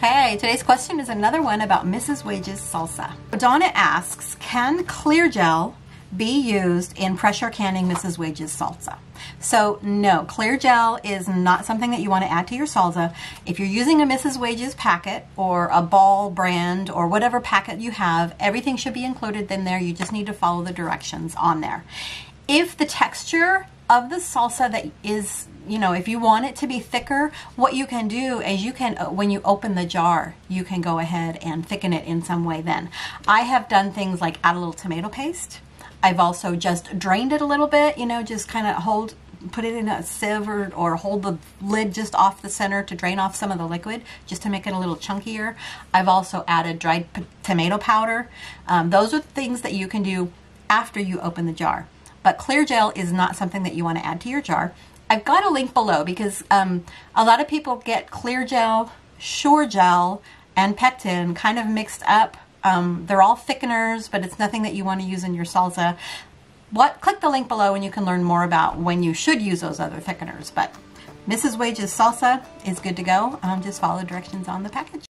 Okay, today's question is another one about Mrs. Wages salsa. Donna asks, can clear Jel be used in pressure canning Mrs. Wages salsa? So no, clear Jel is not something that you want to add to your salsa. If you're using a Mrs. Wages packet or a ball brand or whatever packet you have, everything should be included in there. You just need to follow the directions on there. If the texture of the salsa that is you know, if you want it to be thicker, what you can do is you can, uh, when you open the jar, you can go ahead and thicken it in some way then. I have done things like add a little tomato paste. I've also just drained it a little bit, you know, just kind of hold, put it in a sieve or, or hold the lid just off the center to drain off some of the liquid, just to make it a little chunkier. I've also added dried tomato powder. Um, those are things that you can do after you open the jar. But clear Jel is not something that you want to add to your jar. I've got a link below because um, a lot of people get clear Jel, Sure Jel, and pectin kind of mixed up. Um, they're all thickeners, but it's nothing that you want to use in your salsa. What? Click the link below and you can learn more about when you should use those other thickeners. But Mrs. Wage's salsa is good to go. Um, just follow directions on the package.